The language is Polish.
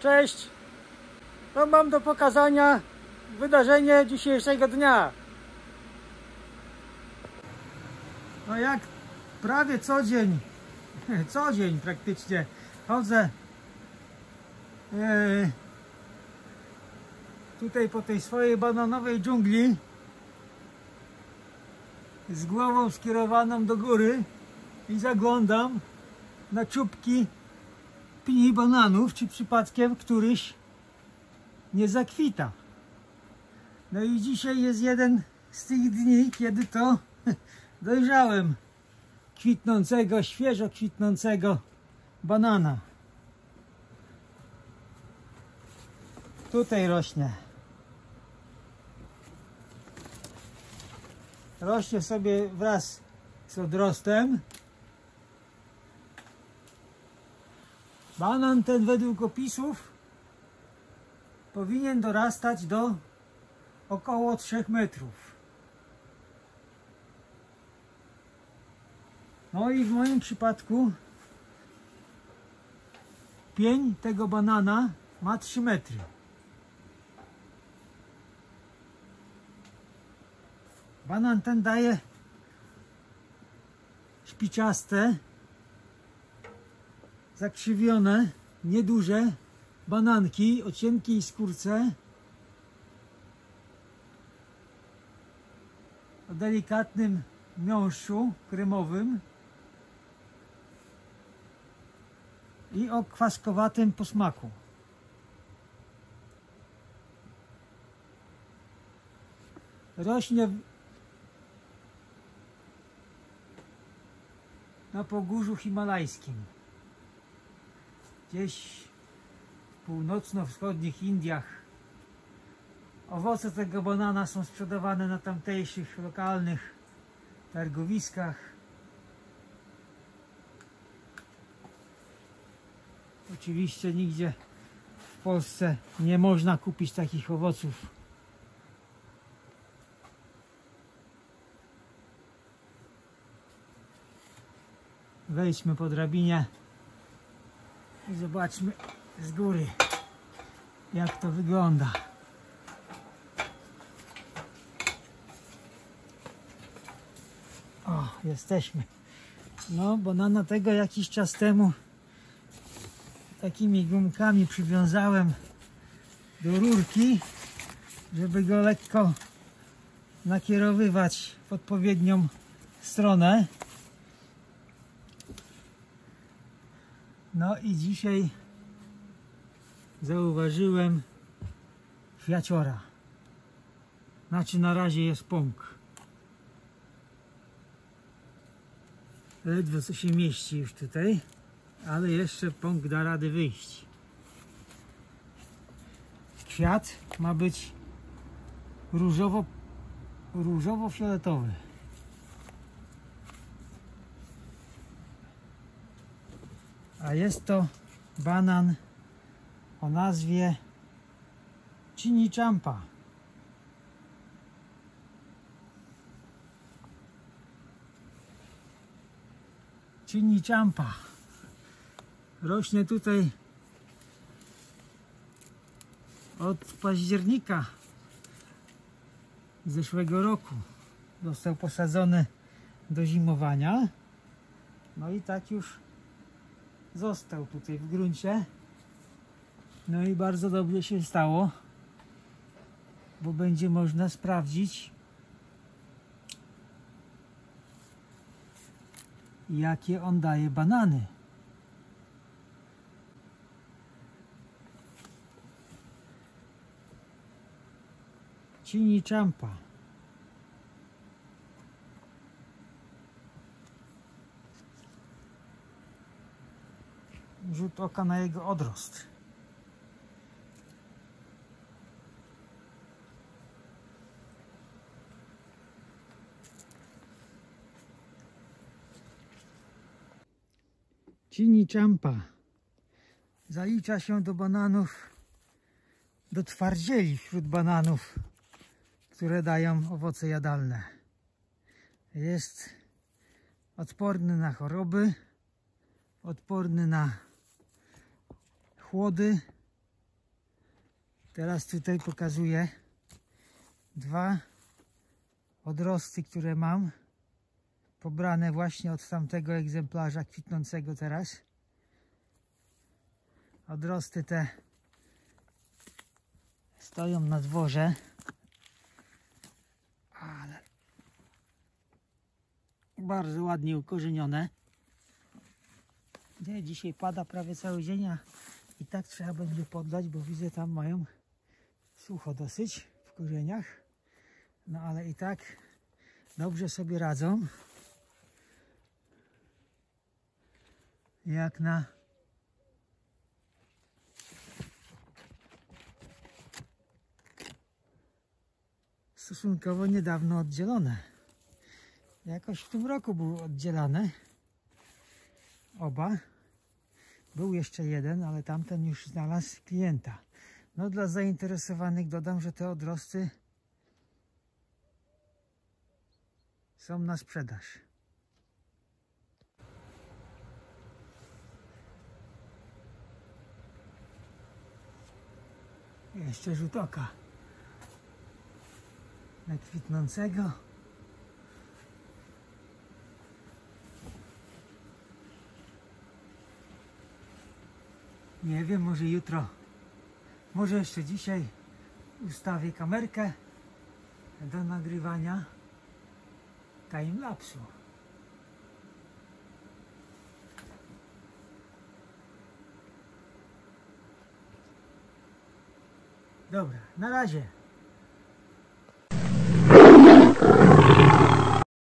Cześć! No mam do pokazania wydarzenie dzisiejszego dnia. No jak prawie co dzień, co dzień praktycznie chodzę e, tutaj po tej swojej bananowej dżungli z głową skierowaną do góry i zaglądam na czubki pni bananów, czy przypadkiem któryś nie zakwita. No i dzisiaj jest jeden z tych dni, kiedy to dojrzałem kwitnącego, świeżo kwitnącego banana. Tutaj rośnie. Rośnie sobie wraz z odrostem. Banan ten według opisów powinien dorastać do około 3 metrów. No i w moim przypadku pień tego banana ma 3 metry. Banan ten daje szpiciaste, zakrzywione, nieduże bananki o cienkiej skórce, o delikatnym miąższu kremowym i o kwaskowatym posmaku. Rośnie na pogórzu himalajskim. Gdzieś w północno-wschodnich Indiach owoce tego banana są sprzedawane na tamtejszych lokalnych targowiskach. Oczywiście nigdzie w Polsce nie można kupić takich owoców. Wejdźmy po drabinie i zobaczmy z góry jak to wygląda. O, jesteśmy. No, banana tego jakiś czas temu takimi gumkami przywiązałem do rurki, żeby go lekko nakierowywać w odpowiednią stronę. No i dzisiaj zauważyłem kwiaciora. Znaczy na razie jest pąk. Ledwo się mieści już tutaj, ale jeszcze pąk da rady wyjść. Kwiat ma być różowo różowo-fioletowy. A jest to banan o nazwie Champa. Champa. Rośnie tutaj od października zeszłego roku. Został posadzony do zimowania. No i tak już został tutaj w gruncie. No i bardzo dobrze się stało, bo będzie można sprawdzić jakie on daje banany. Cini Champa. Rzut oka na jego odrost. Champa zalicza się do bananów, do twardzieli wśród bananów, które dają owoce jadalne. Jest odporny na choroby, odporny na chłody Teraz tutaj pokazuję dwa odrosty, które mam. Pobrane właśnie od tamtego egzemplarza kwitnącego teraz. Odrosty te stoją na dworze. Ale bardzo ładnie ukorzenione. Dzisiaj pada prawie cały dzień, a i tak trzeba będzie poddać, bo widzę tam mają sucho dosyć w korzeniach. No ale i tak dobrze sobie radzą. Jak na stosunkowo niedawno oddzielone. Jakoś w tym roku były oddzielane. Oba. Był jeszcze jeden, ale tamten już znalazł klienta. No dla zainteresowanych dodam, że te odrosty są na sprzedaż. Jeszcze rzut oka na kwitnącego. Nie wiem, może jutro, może jeszcze dzisiaj ustawię kamerkę do nagrywania timelapsu. Dobra, na razie.